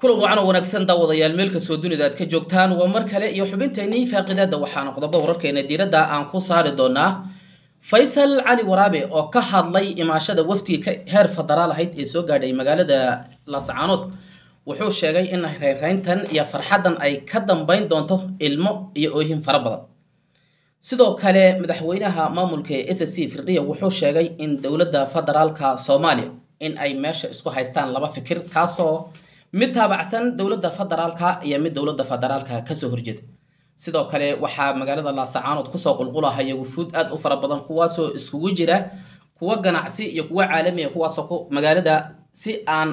kulan wacan wanaagsan daawadayaal meel kastoo dunida aad ka joogtaan. Waa mar kale iyo xubinteennii faaqidaada waxaana qodobo wararkeena diiradda aan ku saari doonaa. Faysal cali waraabe oo ka hadlay imaashada wafdiga heer federaal ahayd ee soo gaadhay magaalada laascaanood wuxuu sheegay in reyrreyntan iyo farxaddan ay ka dambeyn doonto ilmo iyo oohin fara badan. Sidoo kale madaxweynaha maamulka ee s c firdhiya wuxuu sheegay in dowladda federaalka soomaaliya in ay meesha isku haystaan laba fikir kaasoo mid taabacsan dowladda federaalka iyo mid dowladda federaalka ka soo horjeeda sidoo kale waxaa magaalada laasacaanood ku soo qulqulahaya wufuud aad u fara badan kuwaasoo iskugu jira kuwa ganacsi iyo kuwa caalamiya kuwaasoo magaalada si aan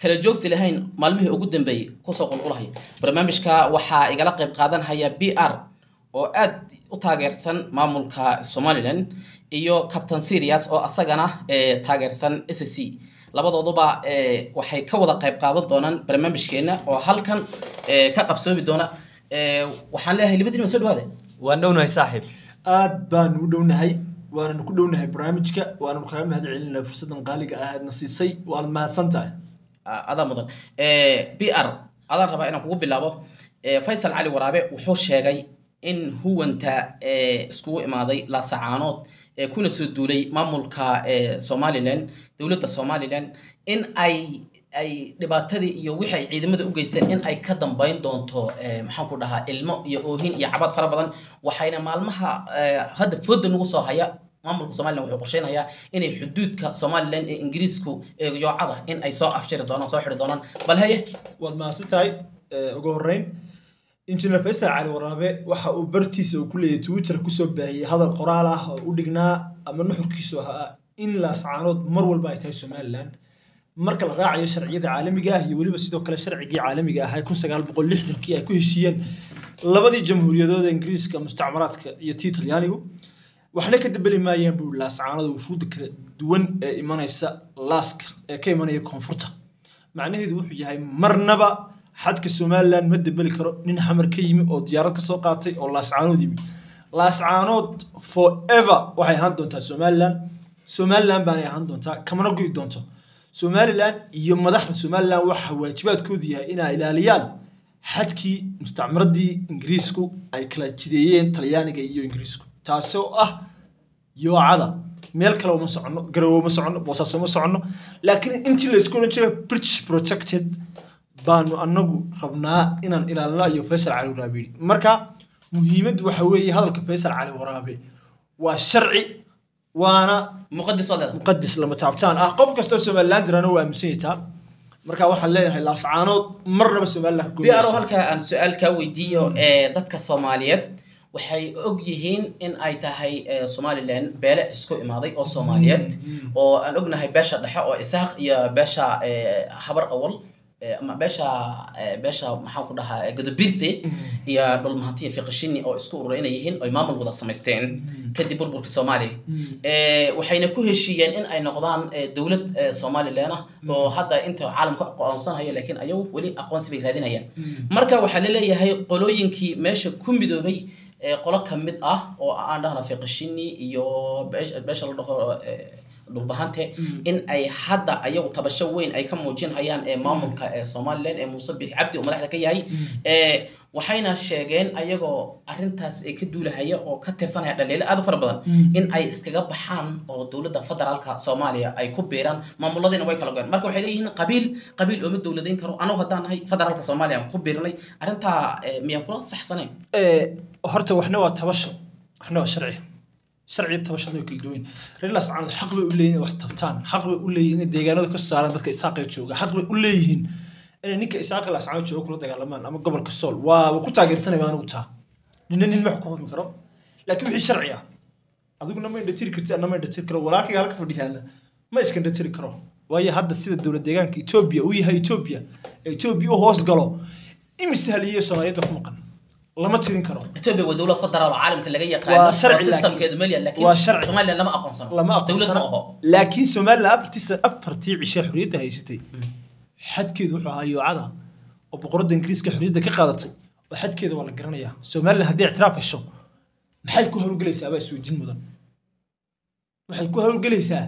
kala joogsi lahayn maalmihii ugu dambeeyey ku soo qulqulahaya. Barnaamijka waxaa igala qayb qaadanhaya b r oo aad u taageersan maamulka somalilan iyo captain serias oo asagana taageersan s c labadooduba waxay ka wada qayb qaadan doonaan barnaamijkeena oo halkan ka qabsoomi doona. Waxaan leeyahay libadiina soo dhawaada waan dhownahay saaxiib. Aad baanu u dhownahay waananu ku dhownahay barnaamijka waananu kaga mahad celinaa fursaddan qaaliga ah aadna siisay waanad mahadsan tahay adaa mudan. B r adaan rabaa inaan kugu bilaabo. Faysal cali waraabe wuxuu sheegay in huwanta iskugu imaaday laasacaanood kuna soo duulay maamulka somalilan dowladda somalilan in ay ay dhibaatadii iyo wixii ay ciidamada u geysteen in ay ka dambeyn doonto maxaan ku dhahaa ilmo iyo oohin iyo cabad fara badan. Waxayna maalmaha hadda fooda nagu soo haya maamulka somalilan wuxuu qorsheynayaa inay xuduudka somalilan ee ingiriisku yoocada in ay soo afjiri doonaan soo xiri doonaan. Bal haye waad mahadsan ugu horreyn injineer faysal cali waraabe waxa uu bartiisa uu ku leeyahay twitter ku soo baahiyey hadal qoraal ah oo u dhignaa ama nuxurkiisu ahaa in laascaanood mar walba ay tahay somalilan marka la raacayo sharciyada caalamiga ah iyo weliba sidoo kale sharcigii caalamiga ahaa lixdankii ay ku heshiiyeen labadii jamhuuriyadooda ingiriiska mustacmaraadka iyo tii talyaanigu waxna ka dambeli maayaan buu laascaanood wufuudda kala duwan ee imanaysa laaska ee ka imanaya koonfurta. Macnaheedu wuxuu yahay marnaba xadka somalilan ma dambeli karo nin xamar ka yimi oo diyaarad ka soo qaatay oo laascaanood yimi laascaanood forever waxay ahaan doontaa somalilan somalilan baanay ahaan doontaa kamana go'i doonto. Somalilan iyo madaxda somalilan waxa waajibaadkoodu yahay inay ilaaliyaan xadkii mustacmaradii ingiriisku ay kala jideeyeen talyaaniga iyo ingiriisku. Taasoo ah yoocada meel kale uma soconno garowo ma soconno boosaaso ma soconno. Laakiin intii laysku odhan jiray british protected baanu anagu rabnaa inaan ilaalino iyo faysal cali waraabe yidhi marka muhiimaddu waxa weeye hadalka faysal cali waraabe waa sharci waana muqadis lama taabtaan ah. Qof kastoo somalilan jirana waa aaminsan yataa marka waxaan leeyahay laascaanood marnaba somalilan b r halka aan su'aal kaa weydiiyo dadka soomaaliyeed waxay og yihiin in ay tahay somalilan beele isku imaaday oo soomaaliyeed. Oo aan ognahay beesha dhexe oo isaaq iyo beesha habar awal beesha beesha maxaan ku dhahaa godobiirse iyo dhulmahantiya fiqishini oo isku ururay inay yihiin oy maamul wada samaysteen. Kadib burburkii soomaaliya waxayna ku heshiiyeen in ay noqdaan dowlad somalilan ah oo hadda inta caalamka aqoonsanaya laakiin ayagu weli aqoonsi bay raadinayaan. Marka waxaa la leeyahay qolooyinkii meesha ku midoobay qolo ka mid ah oo aan dhahna fiqishini iyo beesha la dhaho dhulbahante in ay hadda ayagu tabasho weyn ay ka muujinhayaan ee maamulka ee somalilan ee muuse bix cabdi oo madaxda ka yahay. Waxayna sheegeen ayagoo arintaas ka duulahaya oo ka tirsanaya dhaliilo aad u fara badan in ay iskaga baxaan oo dowladda federaalka soomaaliya ay ku biiraan. Maamuladiina way kala goeen. Marka waxay leeyihiin qabiil qabiil ooma dowladayn karo. Anagu haddaan nahay federaalka soomaaliya aan ku biirnay. Arrintaa miyaan kula saxsanayn? Horta waxna waa tabasho. Waxna waa sharci sharciga tabashada way kala duwan reer laascaanood xaq bay u wax tabtaan. Xaq bay u inay deegaanada ka saaraan dadka isaaqee jooga xaq bay u inay ninka isaaqa laascaanood jooga kula dagaalamaan ama gobolka sool. Waa waa ku taageersanay baan ugu taa. Nina nin ma xukumi karo. Laakiin wixii sharci ah adiguna ma indhatiri karti anna ma indhatiri karo. Walaalkayga halka fadhiyaana ma iska indhatiri karo. Waayo hadda sida dowlad deegaanka etoobiya uu yahay etoobiya etoobiya u hoos galo imise haliye soomaaliyadda ku maqan lama tirin karo. Etoobiya waa dowlad federaal oo caalamka laga yaqaano systemkeedu meel yaal waa sharci. laakiin somalilan lama aqoonsano. Lama dowlad ma aqoonsana aho laakiin somalilan afartii cishe xorriyadda haysatay. Xadkeedu wuxuu ahaa yoocada oo boqoradda ingiriiska xorriyadda ka qaadatay. Oo xadkeeda waa la garanayaa. Somalilan haddii ictiraaf hesho maxay ku howlgelaysaa baa isweydiin mudan. Waxay ku howlgelaysaa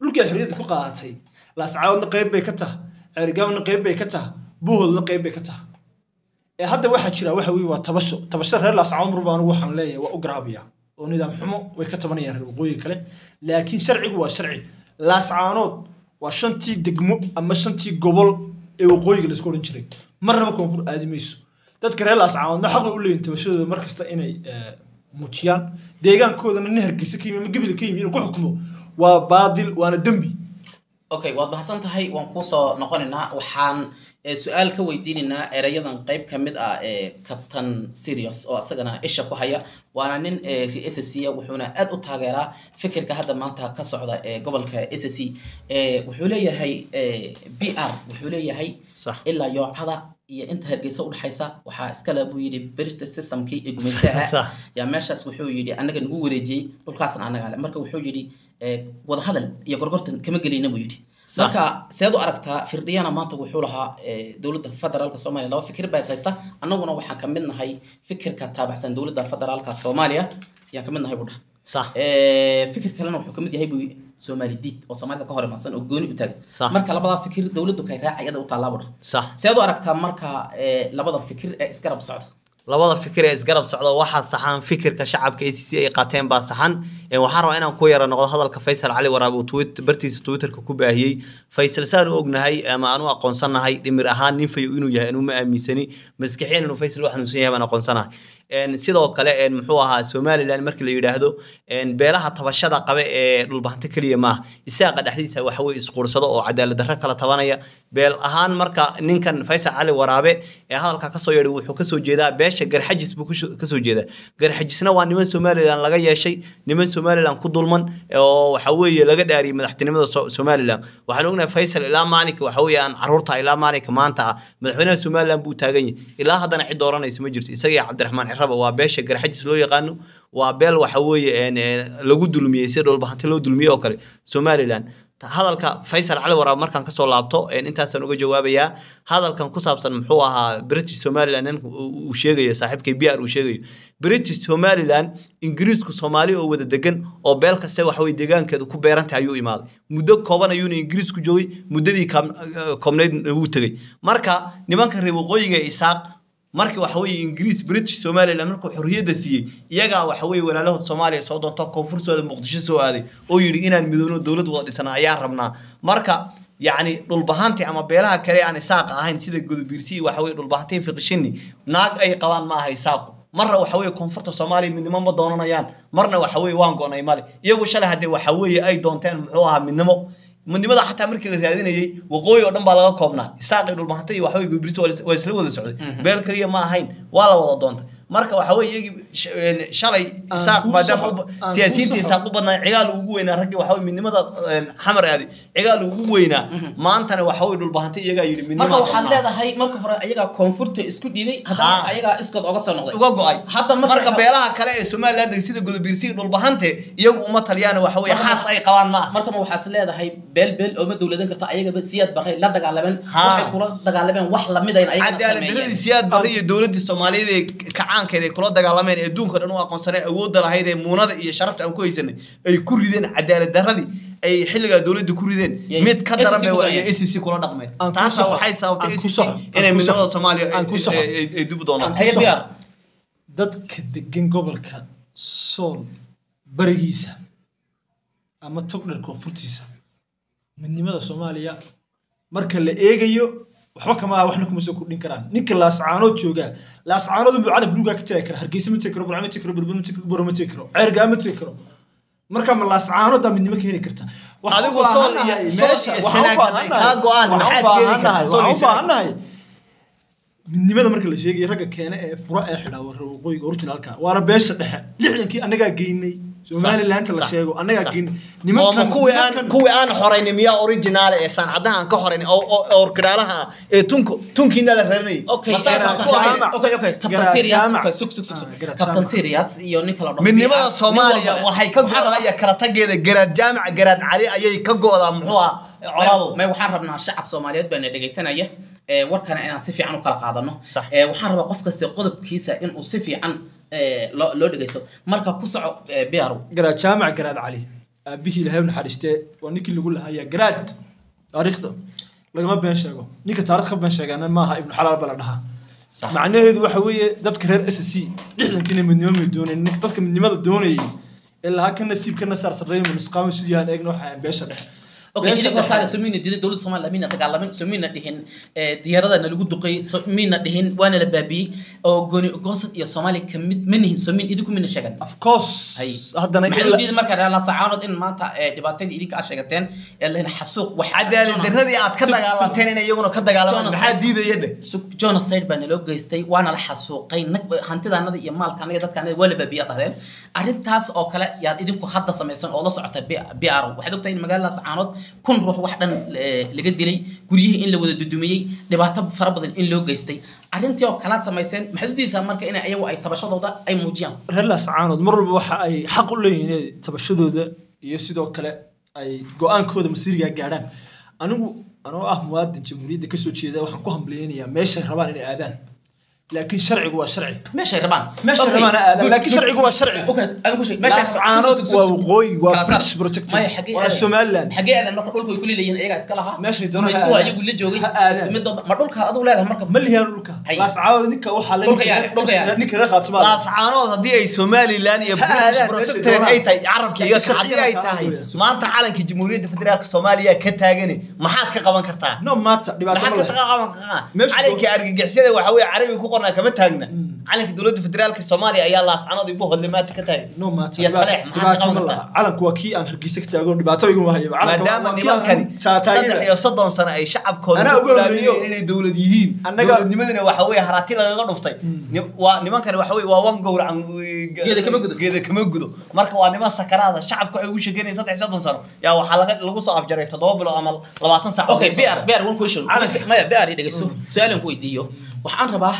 dhulkii ay xorriyadda ku qaadatay laascaawodna qayb bay ka taha ceerigaabna qayb bay ka taha buhoodna qayb bay ka tahay ee hadda waxaa jira waxa weye waa tabasho. Tabasho reer laascaanood marba anigu waxaan leeyahay waa u garaabaya oo nidaam xumo way ka tabanayaan reer waqooyiga kale. Laakiin sharcigu waa sharci. Laascaanood waa shantii degmo ama shantii gobol ee waqooyiga la isku odhan jiray. Marnaba koonfur aadi dadka reer laascaanoodna xaq bay u leeyihiin tabashadooda mar kasta inay muujiyaan deegaankoodana nin hargeysa ka yimi ama gebila ka yimi inuu ku xukumo waa baadil waana dembi. Okay waad mahadsan tahay waan kuusoo noqonaynaa. Waxaan su'aal ka weydiinaynaa erayadan qayb ka mid ah captain sirius oo isagana isha ku haya. Waana nin s c wuxuuna aad u taageeraa fikirka hadda maanta ka socda ee gobolka s c. Wuxuu leeyahay b r wuxuu leeyahay ilaa yoocada iyo inta hargeysa udhexaysa waxaa iskale buu yidhi british systemkii iyo gumaystaha yaa meeshaas wuxuu yidhi anaga nagu wareejiyey dhulkaasna anaga le marka wuxuu yidhi eh, wadahadal iyo gorgortan kama gelina buu yidhi. Marka seed u aragtaa firdhiyana maanta wuxuu lahaa eh, dowladda federaalka soomaaliya. Laba fikir baa is haysta. Annaguna waxaan ka mid nahay fikirka taabacsan dowladda federaalka soomaaliya. Yaan ka mid nahay buu dhaha Eh, fikir kalena wuxuu ka mid yahay buu soomaali diid oo soomaalida ka hor oo gooni u taagan. Marka labadaa fikir dowladdu kay raaca iyada u dhaha صح seed u aragtaa marka eh, labada fikir ee isgarab socda labada fikir ee isgarab socda waxaa saxan fikirka shacabka a c c ay qaateen baa saxan. Waxaan rabaa inaan ku yara noqdo hadalka faysal cali waraab uu bartiisa twitterka ku baahiyey. Faysal saan u ognahay ama aan u aqoonsanahay dhimir ahaan nin fayo inuu yahay anuu ma aaminsani. Maskixiyan inuu faysal u xanuunsan yahay baan aqoonsanahay sidoo kale muxuu ahaa somalilan markii la yidhaahdo beelaha tabashada qabe ee dhulbahanto keliya maaha isaaqa dhexdiisa waxa weye isquursado oo cadaalad darro kala tabanaya. Beel ahaan marka ninkan faysal cali waraabe ee hadalka ka soo yeedhay wuxuu ka soo jeedaa beesha garxajis buu ka soo jeedaa. Garxajisna waa niman somalilan laga yeeshay niman somalilan ku dulman oo waxa laga dhaariyay madaxtinimada So- somalilan waxaan ognahay faysal ilaa maalinka waxa aan carruurta ilaa maalinka maanta ah. Madaxweynaha somalilan buu taagan yahay. Ilaa haddana cid dooranaysa ma jirto isaga cabdiraxmaan ciraba waa beesha garxajis loo yaqaano. Waa beel waxa weeye lagu dulmiyey si dhulbahanti loo dulmiyey oo kale. Somalilan hadalka faysal cali waraab markaan ka soo laabto intaasaan uga jawaabayaa hadalkan ku saabsan muxuu ahaa british somaliland nin uu sheegayo saaxiibkay b r uu sheegayo. British somaliland ingiriisku soomaali oo wada degan oo beel kaste waxa weye deegaankeedu ku beerantay ayuu imaaday. Muddo kooban ayuuna ingiriisku joogay muddadii eh, koobnayd wuu tegey marka nimanka reer waqooyiga isaaq markii waxa weeye ingiriis british somaliland markuu xorriyadda siiyey iyagaa waxa weeye walaalahood soomaaliya soo doonto koonfursooda muqdisho soo aaday oo yidhi inaan midowno dowlad wada dhisana ayaan rabnaa. Marka yacni dhulbahanti ama beelaha kale aan isaaqa ahayn sida godobiirsi iyo waxa weye naag ay qabaan ma aha isaaqu marna waxa koonfurta soomaaliya midnimo ma doonanayaan. Marna waxa waan go'nay male iyagu shalay haddee waxa ay doonteen muxuu ahaa midnimo midnimada xataa markii la raadinayey waqooyi oo dhan baa laga koobnaa. Isaaq iyo dhulbahanta iyo waxaweye gudbirisi waa isla wada socday. Beel keliya ma ahayn waa la wada doontay marka waxa weye iyagii shalay isaaq maadaama siyaasiyiinta isaaq u badnaa cigaal ugu weynaa raggii waxa midnimada xamar aaday cigaal ugu weynaa. Maantana waxa weye dhulbahanta iyagaa yidhi marka midnima waxaad leedahay marka hore ayagaa koonfurta isku dhiibay haddana ayagaa iskood oga soo noqday. Uga go'ay. Hadda marka- marka beelaha kale ee somaliland sida godobiirsi iyo dhulbahante iyagu uma taliyaan waxa Marka- xaas ay qabaan ma aha marka ma waxaas leedahay beel beel ooma dowladan karta ayagaba siyaad baray la dagaalameen waxay kula dagaalameen wax la mid ayn ayagana cadaalad sameeyeen daradii siyaad barre iyo dowladii soomaaliyeed ee kacaankeed ay kula dagaalameen ee adduunka dhan u aqoonsaneen awoodda lahayd ee muunada iyo sharafta aan ku haysanay ay ku rideen cadaalad daradii ay xilligaa dowladda ku rideen. Mid ka daran bay ku waa- socdeen. iyo SEC kula dhaqmeen. Saxo. waxay sababtay saxo. inay midnimada soomaaliya ay- dib u doonaan. Dadka degan gobolka sool barigiisa ama togdher koonfurtiisa midnimada soomaaliya marka la eegayo waxba kama aha waxna kuma soo kordhin karaan. Ninka laascaanood joogaa laascaanood unbuu calan buluugaa ka tegi kara. Hargeysa ma tegi karo burca ma tegi karo berbed ma tegi karo boro ma tegi karo ceergaa ma tegi karo. Marka ma laascaanoodaa midnimo ka heli karta. Adigu Sool iyo- meesha, kaa go'aan, maxaad keeni kartaa? midnimada marka la sheegayo ragga keene ee fura ee xidha reer waqooyiga originalka waana beesha dhexe. Lixdankii annagaa geynay somalilandta la sheego oo ma kuwii aan nimankan- kuwii aan xoraynay miyaa original ee sancadaha aan ka xoraynay oo oo- ah ee tunko tunkiina la okay ahayn? Jaamac. okay okay captain serious sug sug sug. Ah, captain serious iyo ninka la dhaho midnimada soomaaliya waxay ka iyo kala tageeda garaad jaamac garaad cali ayay ka go'daa muxuu ah coladu may waxaan rabnaa shacab soomaaliyeed baana dhegaysanaya ee, warkana inaan si fiican u kala qaadano. Ee, waxaan rabaa qof kasta qodobkiisa inuu si fiican loo loo dhegaysto marka ku soco ee, biyarow garaad jaamac garaad cali. Aabihii ilaahay naxariistee waa ninkii lagu lahaaya garaad taariikhda. Lagama been sheego. Ninka taariikh ka been sheegana maaha ibnu xalaal baa la dhahaa. Macnaheedu waxa weeye dadka reer s c lixdankiina midnimo may doonayn dadka midnimada doonayay ee lahaa ka nasiib ka nasaar sarreeyo nusqaami sidii aan eegna waxa aan beesha dhexe miina diiday dowladda dhihin diyaarada nalagu duqay so miina dhihin waana la baabiyey oo gooni goosad iyo soomaaliya ka mid ma nihin idinku miina sheegan. Of course. Haddana maxay in maanta eh, dhibaatadii idinka aad sheegateen ee lahina xasuuq wax cadaalad darradii aad ka dagaalanteen in iyaguna ka dagaalamaan maxaa diidaya dhe baa naloo geystay waana la xasuuqay. Nag hantidaanada iyo maalkaanaga dadkaanaga waa la baabiya dhahdeen arrintaas oo kale yaad idinku hadda samaysan oo la socota b r waxaad ogtahay in magaalada sacaanood kun ruux wax dhan eh, laga dilay guryihii in la wada dudumiyey dhibaato fara badan in loo geystay. Arrintii oo kalaad samayseen maxaad u diidaysaa marka in ayagu ay tabashadooda ay muujiyaan? Reer laascaanood mar walba waxa ay xaq u leeyihiin inay tabashadooda iyo sidoo kale ay go'aankooda masiirigaa gaadhaan. Anigu anoo ah muwaadin jamhuuriyadda ka soo jeeda waxaan ku hambaliyeynayaa meeshay rabaan inay aadaan laakiin sharcigu waa sharci meeshay rabaan Meeshay rabaan good, laakiin sharcigu waa sharci. Laascaanood waa waqooyi, waa. British protected. Waa? Somaliland. xagee aadan marka dhulka way ku leeyihiin iyagaa iska lahaa Meeshay gumaystuhu aadaan. ayagu la joogay isku midooda ma dhulka adigu leedahay marka ma lihaan dhulka laascaanood ninka waxaa ninka reer khaatumaa laascaanood haddii ay somalilan iyo british meeshay ay tahay carabka iyo haddii ay tahay maanta calanka jamhuuriyadda federaalka soomaaliya ka taagani maxaad ka qaban kartaa no matter dhibaato maxaad ma ka leh qaban kartaa Meeshu- calanka argagixisada waxa weeye carabiga ku qornaa kama taagna. Calanka dowladda federaalka soomaaliya ayaa laascaanood igu hodlay maanta ka taagay. Iyo taleex calanku waa kii aan hargeysa ka taago dhibaato igu mahaya maadaama nimankani saddex iyo soddon sano ay shacabkooda Anaa ku uga ilaamiyeen horreeyo. inay dowlad yihiin. Dowladnimadina waxa weeye haraati lagaga dhuftay. Waa nimankani waxa weeye waa wan gowracan Geeda kama gudo. marka waa niman sakaraada shacabka waxay ugu sheekeynayaan saddex iyo soddon sano. Yaa waxaa lagu soo afjaray toddoba bilood ama labaatan saac. Okay br br one question. Maya br dhegeyso su'aalan ku weydiiyo waxaan rabaa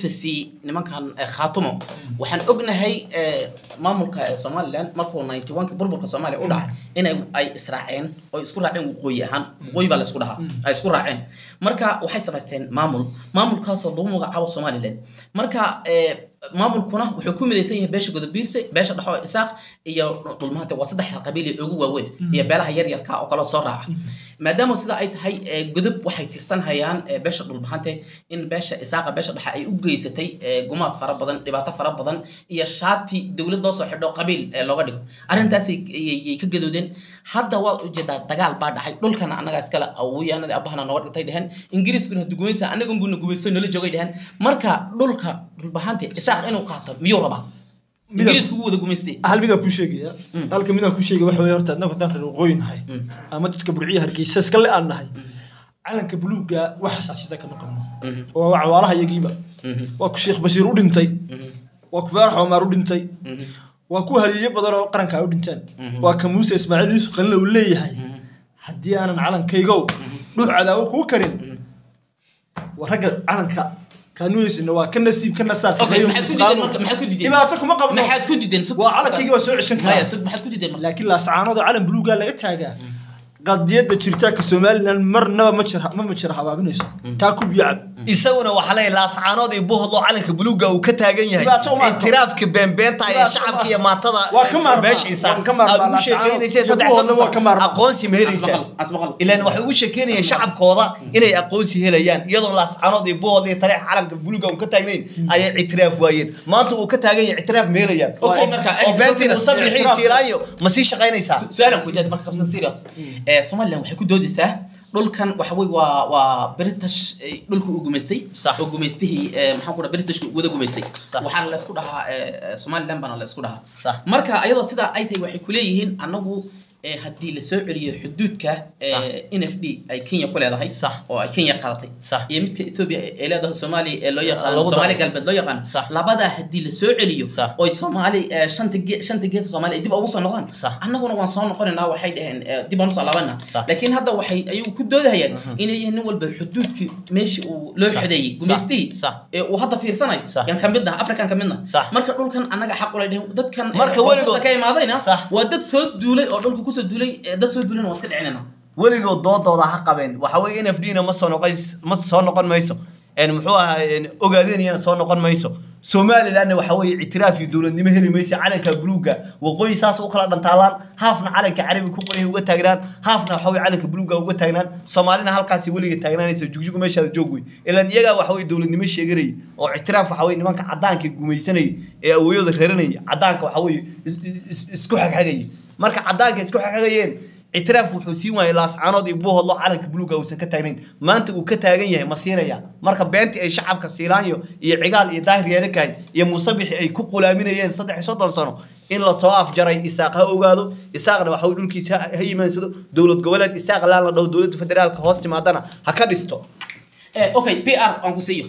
s c nimankan eh, khaatumo. Waxaan ognahay eh, maamulka eh, somaliland markuu 91 burburka soomaaliya u dhacay inay ay israaceen oo isku raaceen waqooyi ahaan. Waqooyi baa la isku dhahaa. Ay isku raaceen. Marka waxay samaysteen maamul. Maamulkaasoo lagu magacaabo somaliland. Marka eh, maamulkuna wuxuu ku midaysan yahay beesha godobiirse beesha dhexo isaaq iyo dhulmaanta waa saddexda qabiil ee ugu waaweyn iyo beelaha yaryarka oo kaloo soo raaca. Maadaama sida ay tahay eh, godob waxay tirsanhayaan eh, beesha dhulbahante in beesha isaaqa beesha dhexe ay u geysatay eh, gumaad fara badan dhibaato fara badan iyo shaati dowlad loo soo xidho qabiil looga dhigo. Arrintaasay ayay ka gadoodeen. Hadda waa u jeedaa dagaal baa dhacay. Dhulkana annaga iskale awoyaanadii abahana nooga dhigtay dheheen ingiriiskuna dugumaysa annaga unbuna gumayso nala joogay dheheen marka dhulka dhulbahante isaaq inuu qaato? Miyuu rabaa? Ingiriisku ugu wada gumaystay hal midaan kuu sheegaya halka midaan kuu sheegaya waxa weeye horta adnagu haddaan reer waqooyi nahay. Ama dadka burciya hargeysa iska le aan nahay. Calanka buluugga wax xasaasiyada kama qabno. Waa waa cawaalaha iyagiiba waa ku sheekh bashiir u dhintay. Waa ku faarax omaar u dhintay. Waa ku haliye badan oo qaranka u dhinteen. Waa ka muuse ismaaciil yuusuf qalinle uu leeyahay. Haddii aanan calankaygow dhuux cadaawo kuu karin waa ragga calanka kaanuuyeysina waa ka nasiib ka nasaar Okay, maxaad ku diideen marka maxaad ku diideen dhibaato kuma qabno maxaad ku diideen Sug- waa calankayga waa soo ceshan maya karaa sug maxaad ku diideen marka laakiin laascaanood oo calan buluugaa laga taagaa qadiyadda jiritaanka somalilan marnaba ma jira ma ma jira habaabinayso. Taa ku biyo cab isaguna waxaa leeyahay laascaanood iyo buhdo calanka buluuga uu ka taagan yahay. Intiraafka beenbeenta ee shacabka iyo maatada Waa ka maarmaa. beesha isaa Waan ka maarmaa. aad ugu sheekeynaysa saddex sano aqoonsi ma helaysaa ilaan waxay ugu sheekeynayaan shacabkooda inay aqoonsi helayaan. Iyadoo laascaanood iyo buhdo iyo taleex calanka buluuga uu ka taagnayn ayay ictiraaf waayeen. Maanta uu ka taagan yahay ictiraaf ma helayaan. Oo- serious, musabixii siilaayo ma sii shaqaynaysaa Somaliland waxay ku doodaysaa dhulkan. Waxa wey waa waa british dhulka uu gumaystay. Oo gumaystihii maxaan ku dhaha britishka wada gumaystay. Waxaana la isku dhahaa somaliland baana la isku dhahaa. Marka ayadoo sidaa ay tahay waxay kuleeyihiin annagu haddii la soo celiyo xuduudka n f d ay kenya ku leedahay oo ay kenya qaadatay Sax. iyo midka ethiopia ay leedahay soomaaliya ee loo yaqaano Lagu soomaali daro. galbeed loo yaqaano Sax. labadaa haddii la soo celiyo oy soomaali shanta ge- shanta geesa soomaaliya dib ugu soo noqdaan annaguna waan soo noqonaynaa waxay dhaheen dib aan u soo laabana. Laakiin hadda waxay ayagu ku doodahayaan inay yihiin nin walba xuduudkii meeshii uu loo Sax. gumaystihii ee uu hadda fiirsanayo yaan ka mid naha afrikan ka mid naha Sax. marka dhulkan annaga xaq ulay dhehen dadkan Marka oo weligood- ka imaadayna waa dad soo duulay oo dhulka ku soo duulay dad soo duulayna waa iska dhicinayna weligood doodooda ha qabeen. Waxa weeye n f d na ma soo noqon mayso. Muxuu ahaa en ogaadeniyana soo noqon mayso. Somalilandna waxa weeye ictiraaf iyo dowladnimo heli maysa calanka buluuga. Waqooyi saas u kala dhantaalaan haafna calanka carabi ku qoray uga taagnaan haafna waxa weye calanka buluuga uga taagnaan. Soomaalina halkaasi weliga taagnaanaysa jugjugu meeshaada joog wey ilaan iyagaa waxa weye dowladnimo sheeganayay oo ictiraaf waxa weye nimanka cadaanka gumaysanayay ee awooyada reeranayay cadaanka waxa weye is- is- isku xagxagayay marka cadaanka isku xagxagayeen ictiraaf wuxuu siin waayay laascaanood iyo buuhodlo calanka buluuga uusan ka taagnayn maanta uu ka taagan yahay ma siinaya marka beentii ay shacabka siilaanyo iyo cigaal iyo daahir yeelakahay iyo muusabixi ay ku qulaaminayeen saddex soddon sano in la soo afjaray isaaq ha ogaado. Isaaqna waxa weye dhulkiisa ha ha imaansado dowlad goboleed isaaq laan la dhaho dowladda federaalka hoos timaadana ha ka dhisto. Eh, okay b r aan ku siiyo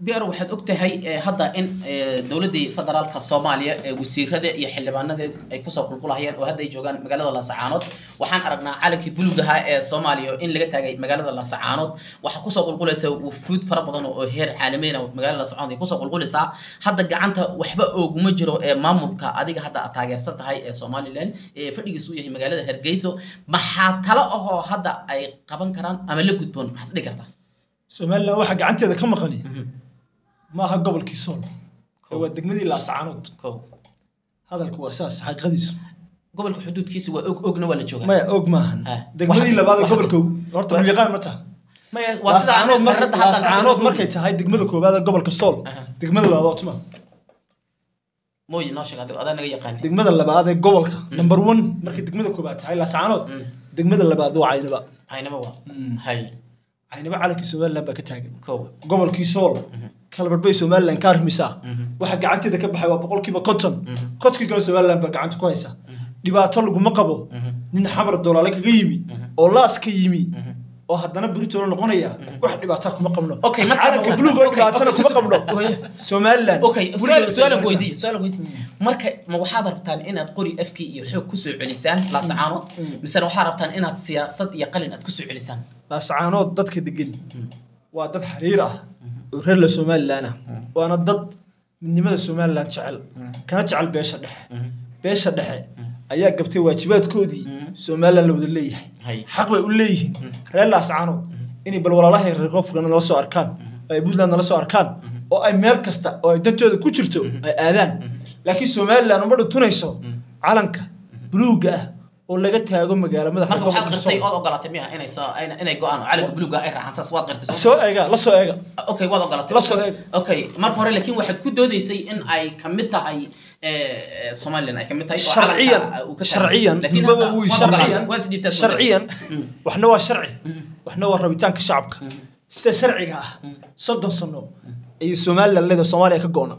Eh, waxa- b r waxaad og tahay eh, hadda in eh, dowladdii federaalka soomaaliya ee wasiirada iyo xildhibaanadeed ay ku soo qulqulahayeen oo hadda ay joogaan magaalada laasacaanood waxaan aragnaa calankii buluug ahaa ee soomaaliya in laga taagay magaalada laasacaanood waxaa ku soo qulqulaysa wufuud fara badan oo heer caalamiina magaalada laasacaanood ay ku soo qulqulaysaa hadda gacanta waxba ooguma jiro ee maamulka adiga hadda aad taageersan tahay ee somalilan ee fadhigiisu u yahay magaalada hargeyso. Maxaa talo ahoo hadda ay qaban karaan ama la gudboon? Maxaad isdhigi kartaa somaliland waxaa gacanteeda ka maqani maaha gobolkii sool waa degmadii laasacaanood kow. Hadalku waa saas xaqiiqadiisu gobolka xuduudkiisa waa og ogna waa la joogaa. Maya og maahan Ah. degmadii labaad gobolka horta mulyaqaan ma taha. Anaga markay tahay degmada koowaad gobolka sool degmada labaad waa tuma. Mooyi noo sheeg adigo adaa naga yaqaani degmada labaad ee gobolka number one markay degmada koowaad tahay laasacaanood degmada labaad waa caynaba. Aynaba waa. Hay caynaba calankii somaliland baa ka taagan gobolkii sool. Kalbarbay somaliland ka armisaa waxa gacanteeda ka baxay waa boqolkiiba konton. Kodkii kale somaliland baa gacanta ku haysa. Dhibaato laguma qabo. Nin xamar doolaale kaga yimi. Oo laas ka yimi. Oo haddana britola noqonaya wax dhibaataa kuma qabno. Calanka buluug oo okay, dhibaatana okay, kuma qabno. Oya. Marka ma waxaad rabtaan inaad qori afkii iyo xoog ku soo celisaan? Laasacaanood misena waxaad rabtaan inaad siyaasad iyo qalin aad ku soo celisaan? Laasacaanood dadka degan waa dad xiriir ah. Oo reer la somaliland ah waana dad midnimada somaliland jecel. Kana jecel beesha dhexe. Beesha dhexe ayaa gabtay waajibaadkoodii somaliland la wada Hay. leeyahay xaq bay u leeyihiin. Reer laasacaanood inay bal walaalahay reer koonfurna nala soo arkaan oo ay puntland nala soo arkaan oo ay meel kasta oo ay dantooda ku jirto ay aadaan laakiin somaliland uma dhutunayso calanka buluugga ah oo laga taago magaalo madaxa marka waxaad gobolka qirtay Sool. ood ogolaatay miya inay soo inay inay go'aan oo calanka buluuga ay raacaan saas waad qirtay soo soo eega la soo eega. Okay waad ogolatay La soo eeg. okay marka hore laakiin waxaad ku doodaysay in ay ka mid tahay eh, somaliland ay ka mid tahay oo sharciyan sharciyan. Mm. waxna waa sharci waxna waa rabitaanka shacabka. Sida sharciga ah soddon sano ayay somaliland leedahay soomaaliya ka go'na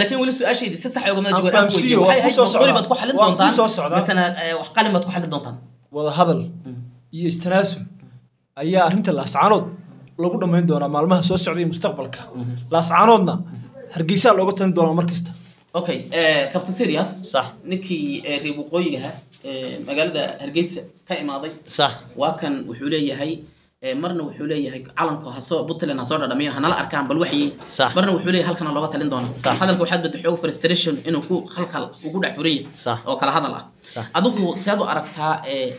laakiin weli su'aashaydi si sax ugama Aan jawaab fahamsiiyo, waan ku xalin doontaan misena wax qalin baad ku xalin doontaan wada hadal iyo istanaasul ayaa arrinta laascaanood lagu dhammayn doonaa maalmaha soo socda iyo mustaqbalka laascaanoodna hargeysaa looga talin doonaa mar kasta okay captain serious Sax. ninkii reer waqooyiga eh, magaalada hargeysa ka imaaday sax waa kan wuxuu leeyahay marna wuxuu leeyahay calanka hasoo puntland hasoo dhadhamiyo hanala arkaan bal waxyi marna wuxuu leeyahay halkana looga talin doona hadalka waxaad bada xoog frustration inuu ku khalkhal ugu dhex furaya Sax. oo kala hadal ah. Adigu seed u aragtaa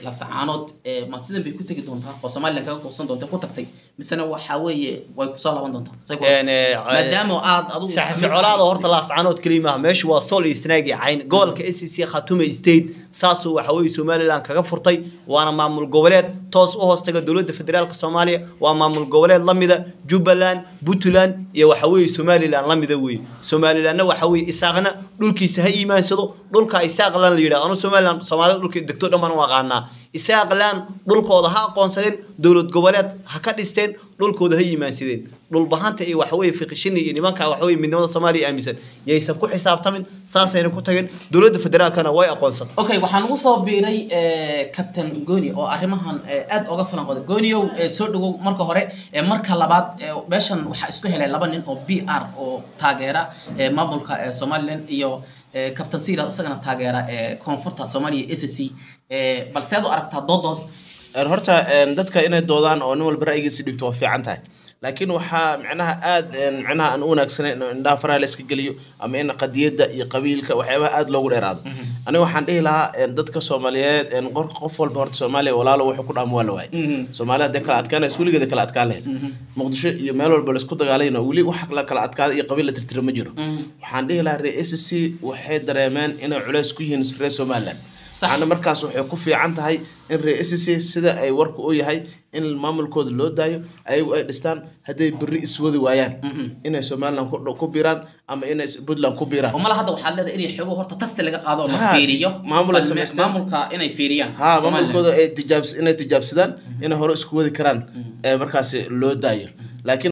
lasacaanood ma sidan bay ku tegi doontaa oo somaliland kaga kuusan doonta ku tagtay? Misena waxaa weeye way ku soo laaban doontaa Say ku- Een, maadaama aad adigu saxafi colaada horta laascaanood keliya maaha meeshu waa sool iyo snaag iyo cayn. Gobolka s c khatume state saasuu waxa weye somaliland kaga furtay waana maamul goboleed toos u hoostaga dowladda federaalk soomaaliya waa maamul goboleed lamida jubbaland puntland iyo waxa weye somaliland lamida weye somalilandna waxa weye isaaqna dhulkiisa ha iimaansado dhulka isaaqlan la yidhaha anu somaliland soomaalida dhulka degto dhan u aqaanaa. Isaaqlan dhulkooda ha aqoonsadeen dowlad goboleed ha ka dhisteen dhulkooda ha yimaansadeen dhulbahanta iyo waxaweye fiqishini iyo nimanka waxaweye midnimada soomaaliya aaminsan. Yaysan ku xisaabtamin saasayna ku tageen dowladda federaalkana way aqoonsatay okay waxaan ugu soo biiray eh, captain goni oo arrimahan eh, aad oga falan qoda goniow eh, soo dhawow marka hore eh, marka labaad eh, meeshan waxaa isku helay laba nin oo b r oo taageera eh, maamulka eh, somaliland iyo captain sira isagana taageera koonfurta soomaaliya s c balse aad u aragtaa doodood Een, horta dadka inay doodaan oo nin walba ra'yigiisa dhibto waa fiican tahay laakiin waxaa micnaha aad een, micnaha aan u wanaagsanayn in indhaha faraha la iska geliyo ama in qadiyadda iyo qabiilka waxyaabaha aad loogu dheeraado. Aniga waxaan dhihi lahaa dadka soomaaliyeed qof walba horta soomaaliya walaalo wuxuu ku dhaamo waa la waayay. Soomaaliya hadday kala adkaanaysa weligeeda kala adkaan lahayd muqdisho iyo meel walba la isku dagaalayno weli wax la kala adkaada iyo qabiil la tirtira ma jiro. Waxaan dhihi lahaa reer s c waxay dareemeen inay culeys ku yihiin reer somaliland. Ana markaas waxay ku fiican tahay in reer s c sida ay warka u yahay in maamulkooda loo daayo ayagu ay dhistaan hadday berri iswadi waayaan. Inay somaliland ku- biiraan ama inay puntland ku biiraan. Mala hadda waxaad leedahay inay xogo horta tasti laga qaado la fiiriyo. maamulka inay fiiriyaan. Ha maamulkooda inay tijaabsadaan inay hore isku wadi karaan ee markaasi loo daayo. Laakiin